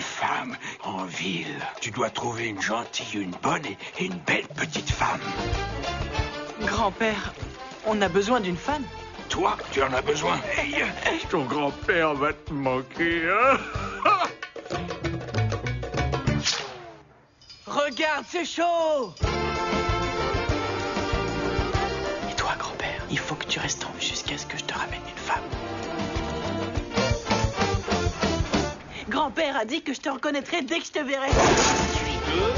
femme en ville. Tu dois trouver une gentille, une bonne et, et une belle petite femme. Grand-père, on a besoin d'une femme. Toi, tu en as besoin. Hey, ton grand-père va te manquer. hein Regarde, c'est chaud Et toi, grand-père, il faut que tu restes en vie jusqu'à ce que je te ramène une femme. Grand-père a dit que je te reconnaîtrais dès que je te verrai. Deux,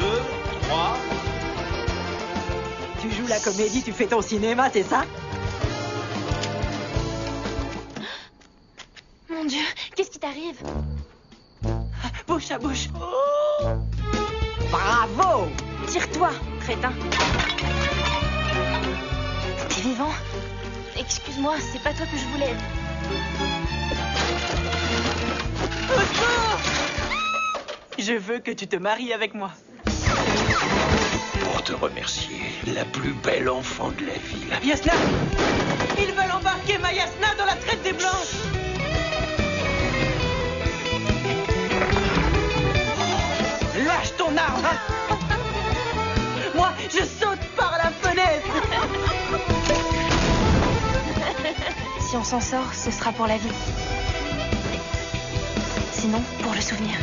deux, trois? Tu joues la comédie, tu fais ton cinéma, c'est ça? Mon Dieu, qu'est-ce qui t'arrive? Bouche à bouche. Oh Bravo Tire-toi, crétin. T'es vivant? Excuse-moi, c'est pas toi que je voulais. Je veux que tu te maries avec moi. Pour te remercier, la plus belle enfant de la ville. Yasna Ils veulent embarquer ma Yasna dans la traite des Blanches Lâche ton arme hein. Moi, je saute par la fenêtre Si on s'en sort, ce sera pour la vie. Sinon, pour le souvenir.